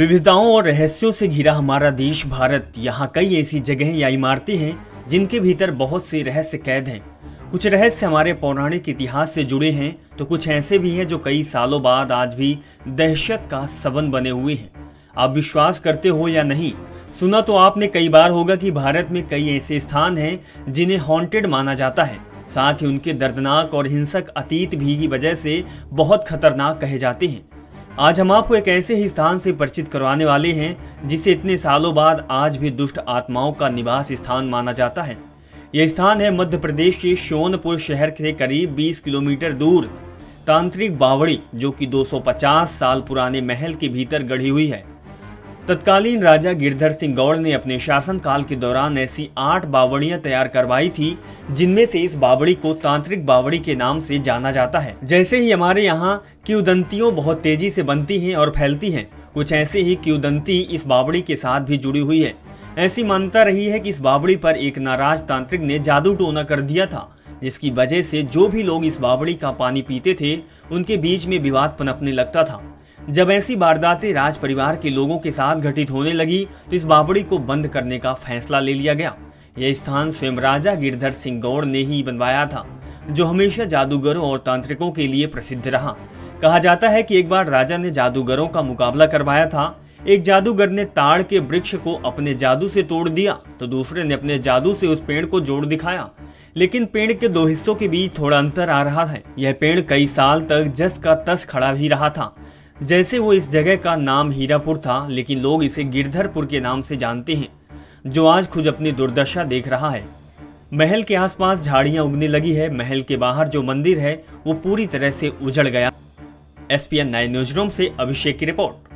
विविधताओं और रहस्यों से घिरा हमारा देश भारत, यहाँ कई ऐसी जगहें या इमारतें हैं, जिनके भीतर बहुत से रहस्य कैद हैं। कुछ रहस्य हमारे पौराणिक इतिहास से जुड़े हैं तो कुछ ऐसे भी हैं जो कई सालों बाद आज भी दहशत का सबन बने हुए हैं। आप विश्वास करते हो या नहीं, सुना तो आपने कई बार होगा कि भारत में कई ऐसे स्थान हैं, जिन्हें हॉन्टेड माना जाता है। साथ ही उनके दर्दनाक और हिंसक अतीत भी की वजह से बहुत खतरनाक कहे जाते हैं। आज हम आपको एक ऐसे ही स्थान से परिचित करवाने वाले हैं, जिसे इतने सालों बाद आज भी दुष्ट आत्माओं का निवास स्थान माना जाता है। यह स्थान है मध्य प्रदेश के सोनपुर शहर के करीब 20 किलोमीटर दूर। तांत्रिक बावड़ी, जो कि 250 साल पुराने महल के भीतर गढ़ी हुई है। तत्कालीन राजा गिरधर सिंह गौड़ ने अपने शासनकाल के दौरान ऐसी आठ बावड़ियाँ तैयार करवाई थी जिनमें से इस बावड़ी को तांत्रिक बावड़ी के नाम से जाना जाता है। जैसे ही हमारे यहाँ क्यूदंतियों बहुत तेज़ी से बनती हैं और फैलती हैं, कुछ ऐसे ही क्यूदंती इस बावड़ी के साथ भी जुड़ी हुई है। ऐसी मान्यता रही है कि इस बावड़ी पर एक नाराज़ तांत्रिक ने जादू टोना कर दिया था, जिसकी वजह से जो भी लोग इस बावड़ी का पानी पीते थे, उनके बीच में विवाद पनपने लगता था। जब ऐसी वारदातें राज परिवार के लोगों के साथ घटित होने लगी तो इस बावड़ी को बंद करने का फैसला ले लिया गया। यह स्थान स्वयं राजा गिरधर सिंह गौड़ ने ही बनवाया था, जो हमेशा जादूगरों और तांत्रिकों के लिए प्रसिद्ध रहा। कहा जाता है कि एक बार राजा ने जादूगरों का मुकाबला करवाया था। एक जादूगर ने ताड़ के वृक्ष को अपने जादू से तोड़ दिया तो दूसरे ने अपने जादू से उस पेड़ को जोड़ दिखाया। लेकिन पेड़ के दो हिस्सों के बीच थोड़ा अंतर आ रहा है। यह पेड़ कई साल तक जस का तस खड़ा भी रहा था। जैसे वो इस जगह का नाम हीरापुर था, लेकिन लोग इसे गिरधरपुर के नाम से जानते हैं। जो आज खुद अपनी दुर्दशा देख रहा है। महल के आसपास झाड़ियाँ उगने लगी है। महल के बाहर जो मंदिर है, वो पूरी तरह से उजड़ गया। एसपीएन नाइन न्यूज़ रूम से अभिषेक की रिपोर्ट।